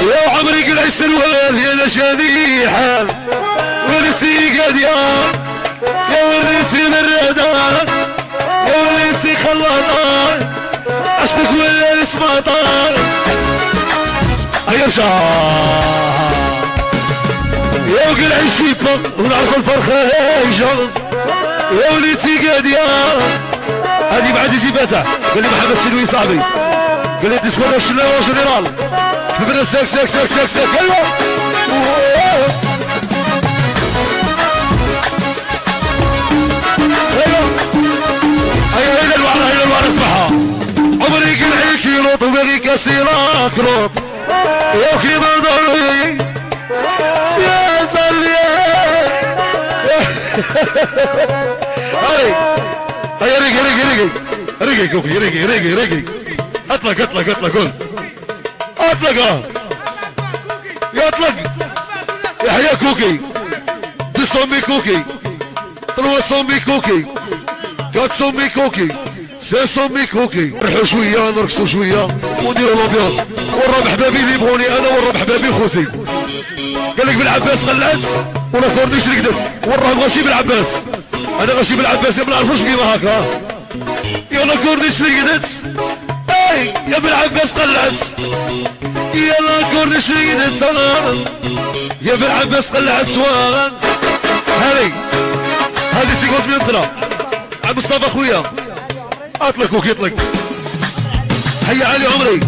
يا عمري قل السروال يا نشانيحة ورسي قد يا. يا ورسي الردان يا ورسي خلاطان عشتك ولا السماطان يا شاه يا وقل عشيبة ونعرف الفرخة هايجة يا وليتي قادية هذه بعد جيباتها قال لي محمد شنوي صاحبي قال لي ديسكو شنو جنرال؟ حبنا ساك ساك ساك ساك ساك. ايوا قلعي كيلو طبقي كسيراك روب يا كيما ضروري سياسة الليل هاري هيا ريقي ريقي ريقي ريقي ريقي ريقي ريقي اطلق اطلق اطلق قول. اطلق. يطلق. يحيى كوكي. دي صومي كوكي. تروا صومي كوكي. كات صومي كوكي. سي صومي كوكي. نرحوا شوية نرقصوا شوية. ونديروا لومبيونس ونرى بحبابي اللي يبغوني أنا ونرى بحبابي خوتي. قال لك بالعباس قلعت ولا كورنيش رقدت وراه غاشي بالعباس. أنا غاشي بالعباس ما نعرفوش كيما هكا يلا كورنيش رقدت يا بالعباس قلعت يلا كورنيش رقدت أنا يا بالعباس قلعت سواغا هذه هذه سيكونس من الدرا عبد مصطفى خويا أطلق وكيطلق. حي علي عمري.